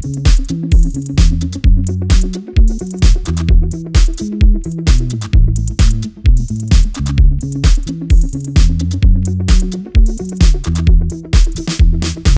Música